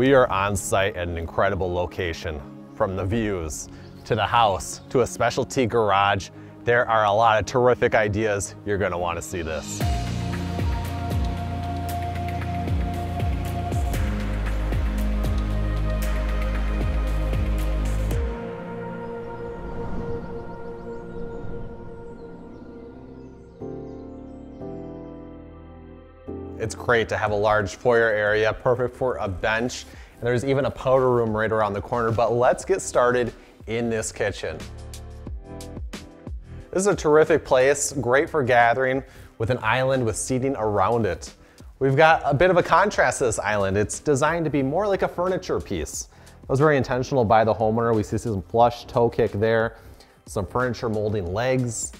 We are on site at an incredible location. From the views, to the house, to a specialty garage, there are a lot of terrific ideas. You're gonna wanna see this. It's great to have a large foyer area, perfect for a bench. And there's even a powder room right around the corner, but let's get started in this kitchen. This is a terrific place, great for gathering with an island with seating around it. We've got a bit of a contrast to this island. It's designed to be more like a furniture piece. That was very intentional by the homeowner. We see some flush toe kick there, some furniture molding legs,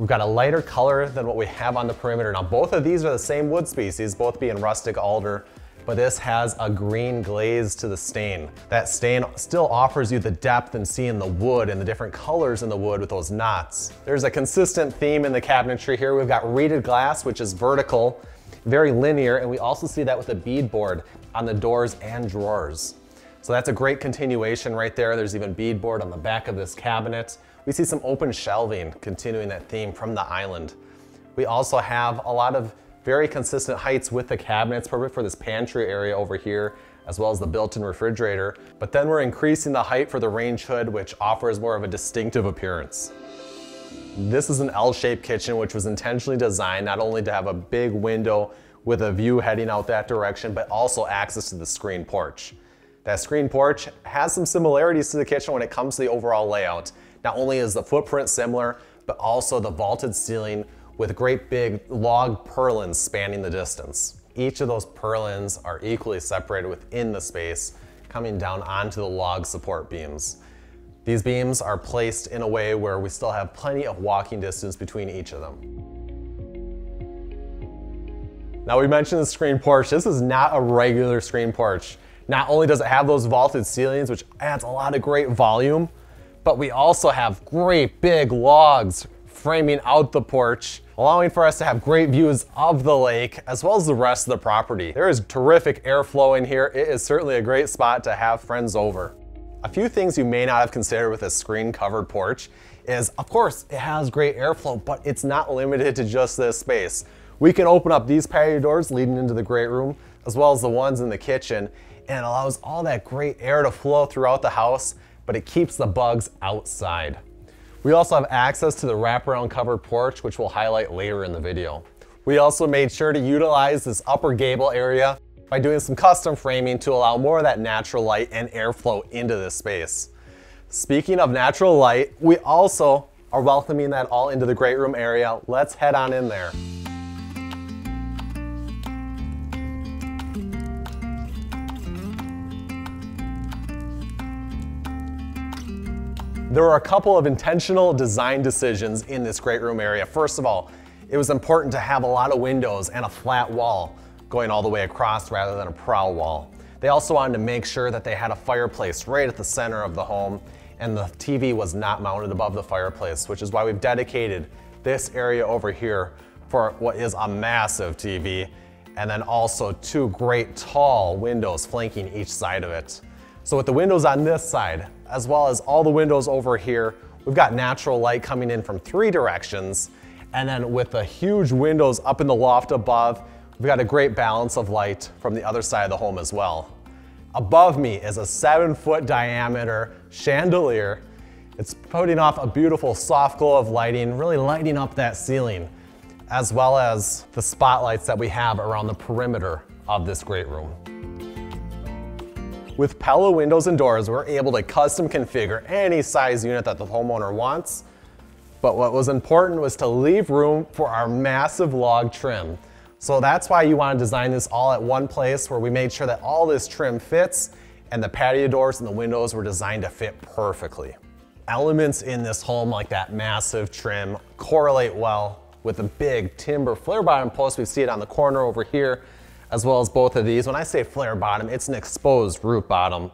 We've got a lighter color than what we have on the perimeter. Now both of these are the same wood species, both being rustic alder, but this has a green glaze to the stain. That stain still offers you the depth and seeing the wood and the different colors in the wood with those knots. There's a consistent theme in the cabinetry here. We've got reeded glass, which is vertical, very linear, and we also see that with a beadboard on the doors and drawers. So that's a great continuation right there. There's even beadboard on the back of this cabinet. We see some open shelving continuing that theme from the island. We also have a lot of very consistent heights with the cabinets, perfect for this pantry area over here, as well as the built-in refrigerator. But then we're increasing the height for the range hood, which offers more of a distinctive appearance. This is an L-shaped kitchen, which was intentionally designed not only to have a big window with a view heading out that direction, but also access to the screen porch. That screen porch has some similarities to the kitchen when it comes to the overall layout. Not only is the footprint similar, but also the vaulted ceiling with great big log purlins spanning the distance. Each of those purlins are equally separated within the space, coming down onto the log support beams. These beams are placed in a way where we still have plenty of walking distance between each of them. Now we mentioned the screen porch. This is not a regular screen porch. Not only does it have those vaulted ceilings, which adds a lot of great volume, but we also have great big logs framing out the porch, allowing for us to have great views of the lake as well as the rest of the property. There is terrific airflow in here. It is certainly a great spot to have friends over. A few things you may not have considered with a screen covered porch is, of course, it has great airflow, but it's not limited to just this space. We can open up these patio doors leading into the great room, as well as the ones in the kitchen, and allows all that great air to flow throughout the house but it keeps the bugs outside. We also have access to the wraparound covered porch, which we'll highlight later in the video. We also made sure to utilize this upper gable area by doing some custom framing to allow more of that natural light and airflow into this space. Speaking of natural light, we also are welcoming that all into the great room area. Let's head on in there. There were a couple of intentional design decisions in this great room area. First of all, it was important to have a lot of windows and a flat wall going all the way across rather than a prow wall. They also wanted to make sure that they had a fireplace right at the center of the home and the TV was not mounted above the fireplace, which is why we've dedicated this area over here for what is a massive TV and then also two great tall windows flanking each side of it. So with the windows on this side, as well as all the windows over here, we've got natural light coming in from three directions. And then with the huge windows up in the loft above, we've got a great balance of light from the other side of the home as well. Above me is a seven foot diameter chandelier. It's putting off a beautiful soft glow of lighting, really lighting up that ceiling, as well as the spotlights that we have around the perimeter of this great room. With Pella windows and doors, we're able to custom configure any size unit that the homeowner wants. But what was important was to leave room for our massive log trim. So that's why you want to design this all at one place where we made sure that all this trim fits and the patio doors and the windows were designed to fit perfectly. Elements in this home like that massive trim correlate well with the big timber flare bottom post. We see it on the corner over here as well as both of these. When I say flare bottom, it's an exposed root bottom.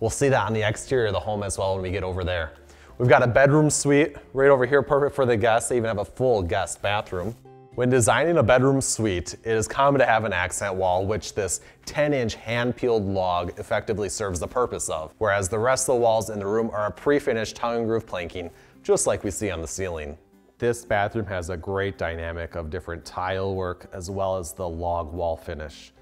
We'll see that on the exterior of the home as well when we get over there. We've got a bedroom suite right over here, perfect for the guests. They even have a full guest bathroom. When designing a bedroom suite, it is common to have an accent wall, which this 10-inch hand-peeled log effectively serves the purpose of, whereas the rest of the walls in the room are a pre-finished tongue and groove planking, just like we see on the ceiling. This bathroom has a great dynamic of different tile work as well as the log wall finish.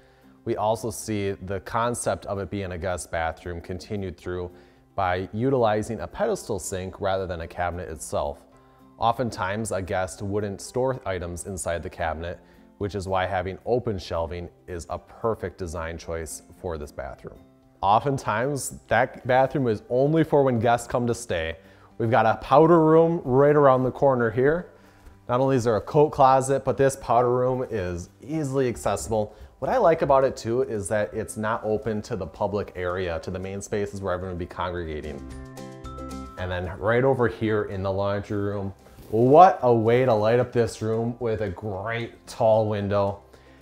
We also see the concept of it being a guest bathroom continued through by utilizing a pedestal sink rather than a cabinet itself. Oftentimes, a guest wouldn't store items inside the cabinet, which is why having open shelving is a perfect design choice for this bathroom. Oftentimes, that bathroom is only for when guests come to stay. We've got a powder room right around the corner here. Not only is there a coat closet, but this powder room is easily accessible. What I like about it too is that it's not open to the public area, to the main spaces where everyone would be congregating. And then right over here in the laundry room, what a way to light up this room with a great tall window.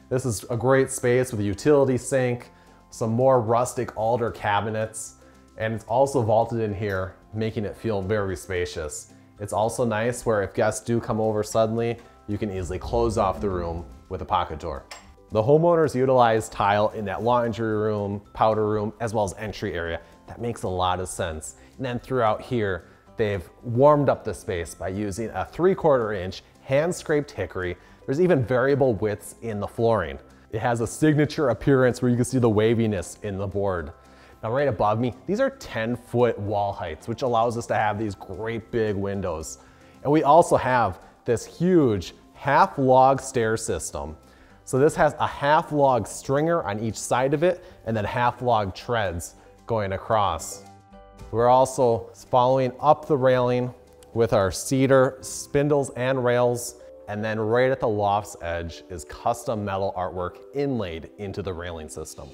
This is a great space with a utility sink, some more rustic alder cabinets, and it's also vaulted in here, making it feel very spacious. It's also nice where if guests do come over suddenly, you can easily close off the room with a pocket door. The homeowners utilize tile in that laundry room, powder room, as well as entry area. That makes a lot of sense. And then throughout here, They've warmed up the space by using a 3 quarter inch hand scraped hickory. There's even variable widths in the flooring. It has a signature appearance where you can see the waviness in the board. Now right above me, these are 10 foot wall heights, which allows us to have these great big windows. And we also have this huge half log stair system. So this has a half log stringer on each side of it and then half log treads going across. We're also following up the railing with our cedar spindles and rails. And then right at the loft's edge is custom metal artwork inlaid into the railing system.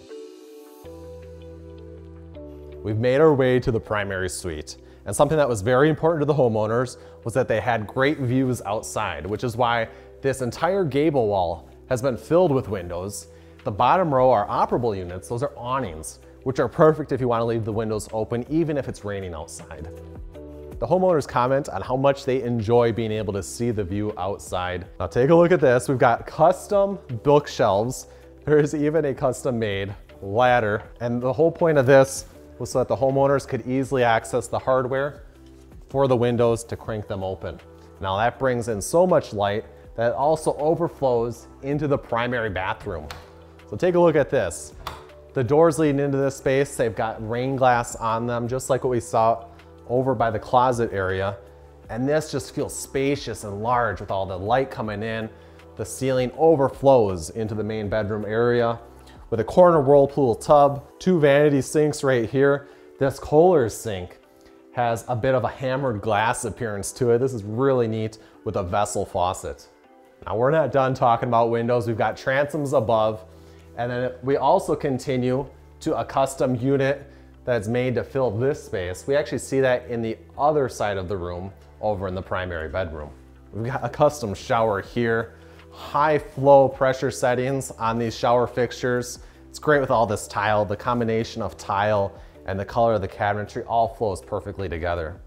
We've made our way to the primary suite. And something that was very important to the homeowners was that they had great views outside, which is why this entire gable wall has been filled with windows. The bottom row are operable units, those are awnings which are perfect if you wanna leave the windows open even if it's raining outside. The homeowners comment on how much they enjoy being able to see the view outside. Now take a look at this. We've got custom bookshelves. There is even a custom made ladder. And the whole point of this was so that the homeowners could easily access the hardware for the windows to crank them open. Now that brings in so much light that it also overflows into the primary bathroom. So take a look at this. The doors leading into this space, they've got rain glass on them, just like what we saw over by the closet area. And this just feels spacious and large with all the light coming in. The ceiling overflows into the main bedroom area with a corner whirlpool tub, two vanity sinks right here. This Kohler sink has a bit of a hammered glass appearance to it. This is really neat with a vessel faucet. Now we're not done talking about windows. We've got transoms above and then we also continue to a custom unit that's made to fill this space. We actually see that in the other side of the room over in the primary bedroom. We've got a custom shower here, high flow pressure settings on these shower fixtures. It's great with all this tile, the combination of tile and the color of the cabinetry all flows perfectly together.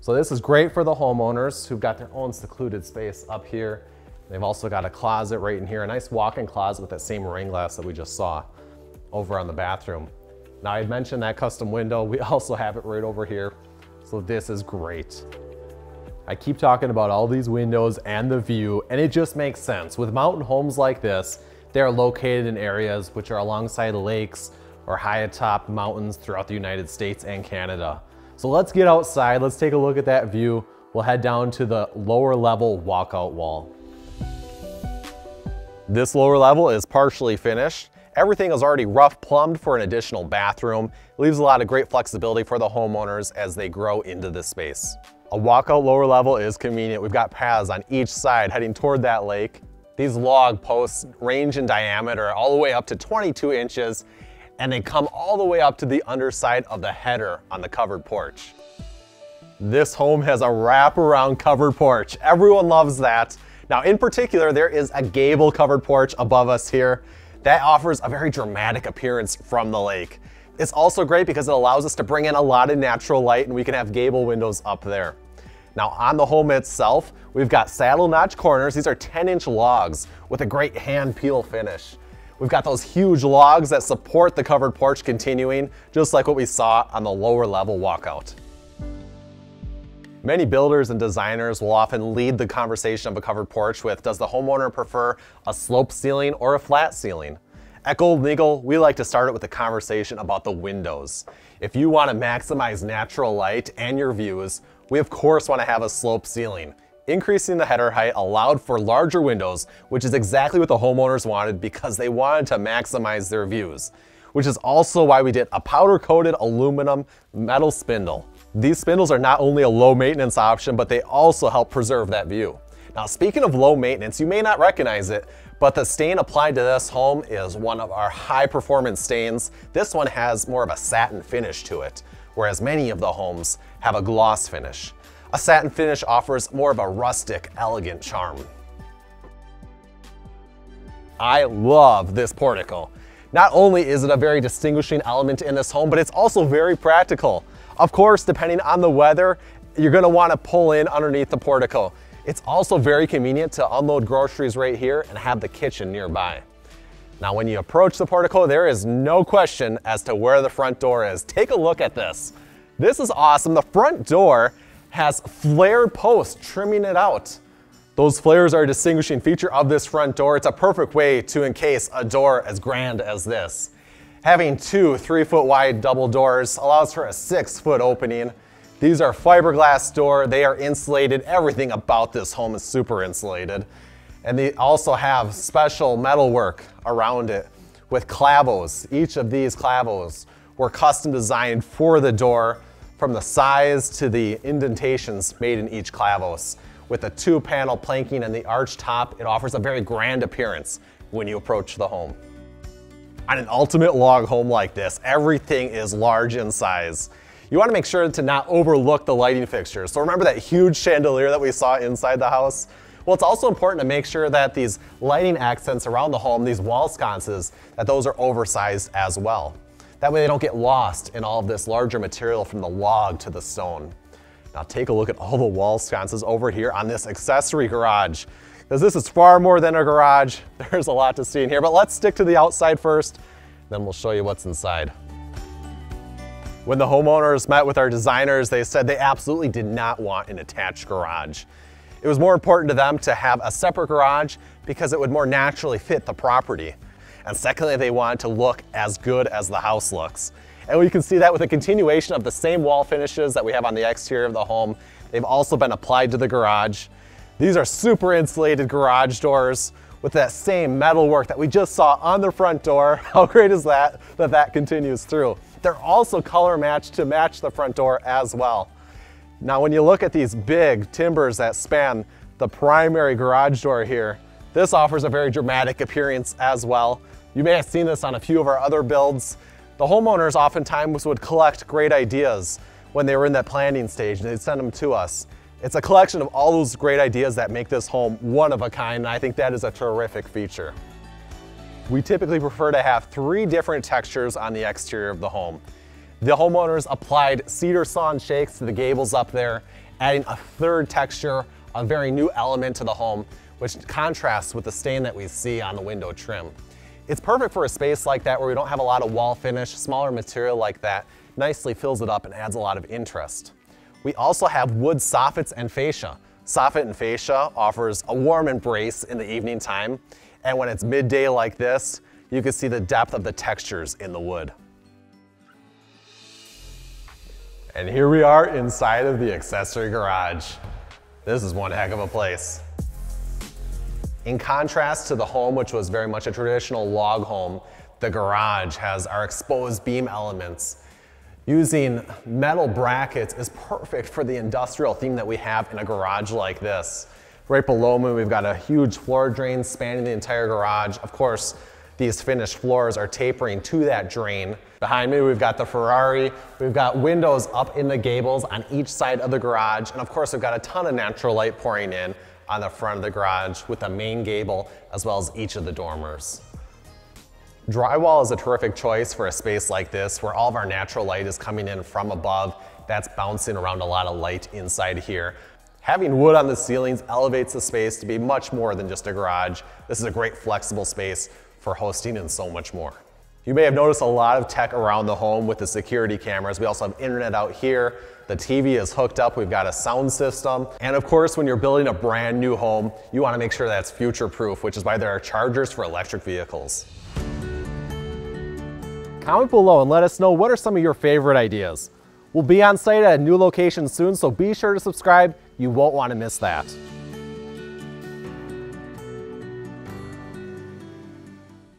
So this is great for the homeowners who've got their own secluded space up here They've also got a closet right in here, a nice walk-in closet with that same rain glass that we just saw over on the bathroom. Now I mentioned that custom window. We also have it right over here. So this is great. I keep talking about all these windows and the view, and it just makes sense. With mountain homes like this, they're located in areas which are alongside lakes or high atop mountains throughout the United States and Canada. So let's get outside, let's take a look at that view. We'll head down to the lower level walkout wall. This lower level is partially finished. Everything is already rough plumbed for an additional bathroom. It leaves a lot of great flexibility for the homeowners as they grow into this space. A walkout lower level is convenient. We've got paths on each side heading toward that lake. These log posts range in diameter all the way up to 22 inches and they come all the way up to the underside of the header on the covered porch. This home has a wraparound covered porch. Everyone loves that. Now in particular, there is a gable covered porch above us here that offers a very dramatic appearance from the lake. It's also great because it allows us to bring in a lot of natural light and we can have gable windows up there. Now on the home itself, we've got saddle notch corners. These are 10 inch logs with a great hand peel finish. We've got those huge logs that support the covered porch continuing, just like what we saw on the lower level walkout. Many builders and designers will often lead the conversation of a covered porch with, does the homeowner prefer a slope ceiling or a flat ceiling? At Golden Eagle, we like to start it with a conversation about the windows. If you want to maximize natural light and your views, we of course want to have a slope ceiling. Increasing the header height allowed for larger windows, which is exactly what the homeowners wanted because they wanted to maximize their views, which is also why we did a powder coated aluminum metal spindle. These spindles are not only a low maintenance option, but they also help preserve that view. Now, speaking of low maintenance, you may not recognize it, but the stain applied to this home is one of our high performance stains. This one has more of a satin finish to it, whereas many of the homes have a gloss finish. A satin finish offers more of a rustic, elegant charm. I love this portico. Not only is it a very distinguishing element in this home, but it's also very practical. Of course, depending on the weather, you're gonna wanna pull in underneath the portico. It's also very convenient to unload groceries right here and have the kitchen nearby. Now, when you approach the portico, there is no question as to where the front door is. Take a look at this. This is awesome. The front door has flared posts trimming it out. Those flares are a distinguishing feature of this front door. It's a perfect way to encase a door as grand as this. Having two three foot wide double doors allows for a six foot opening. These are fiberglass door, they are insulated. Everything about this home is super insulated. And they also have special metal work around it with clavos. Each of these clavos were custom designed for the door from the size to the indentations made in each clavos. With the two panel planking and the arch top, it offers a very grand appearance when you approach the home. On an ultimate log home like this, everything is large in size. You wanna make sure to not overlook the lighting fixtures. So remember that huge chandelier that we saw inside the house? Well, it's also important to make sure that these lighting accents around the home, these wall sconces, that those are oversized as well. That way they don't get lost in all of this larger material from the log to the stone. Now take a look at all the wall sconces over here on this accessory garage because this is far more than a garage. There's a lot to see in here, but let's stick to the outside first, then we'll show you what's inside. When the homeowners met with our designers, they said they absolutely did not want an attached garage. It was more important to them to have a separate garage because it would more naturally fit the property. And secondly, they wanted to look as good as the house looks. And we can see that with a continuation of the same wall finishes that we have on the exterior of the home. They've also been applied to the garage. These are super insulated garage doors with that same metal work that we just saw on the front door. How great is that, that that continues through. They're also color matched to match the front door as well. Now, when you look at these big timbers that span the primary garage door here, this offers a very dramatic appearance as well. You may have seen this on a few of our other builds. The homeowners oftentimes would collect great ideas when they were in that planning stage and they'd send them to us. It's a collection of all those great ideas that make this home one of a kind, and I think that is a terrific feature. We typically prefer to have three different textures on the exterior of the home. The homeowners applied cedar sawn shakes to the gables up there, adding a third texture, a very new element to the home, which contrasts with the stain that we see on the window trim. It's perfect for a space like that where we don't have a lot of wall finish, smaller material like that nicely fills it up and adds a lot of interest. We also have wood soffits and fascia. Soffit and fascia offers a warm embrace in the evening time, and when it's midday like this, you can see the depth of the textures in the wood. And here we are inside of the accessory garage. This is one heck of a place. In contrast to the home, which was very much a traditional log home, the garage has our exposed beam elements Using metal brackets is perfect for the industrial theme that we have in a garage like this. Right below me, we've got a huge floor drain spanning the entire garage. Of course, these finished floors are tapering to that drain. Behind me, we've got the Ferrari. We've got windows up in the gables on each side of the garage. And of course, we've got a ton of natural light pouring in on the front of the garage with the main gable as well as each of the dormers. Drywall is a terrific choice for a space like this where all of our natural light is coming in from above. That's bouncing around a lot of light inside here. Having wood on the ceilings elevates the space to be much more than just a garage. This is a great flexible space for hosting and so much more. You may have noticed a lot of tech around the home with the security cameras. We also have internet out here. The TV is hooked up. We've got a sound system. And of course, when you're building a brand new home, you want to make sure that's future proof, which is why there are chargers for electric vehicles. Comment below and let us know what are some of your favorite ideas. We'll be on site at a new location soon, so be sure to subscribe. You won't want to miss that.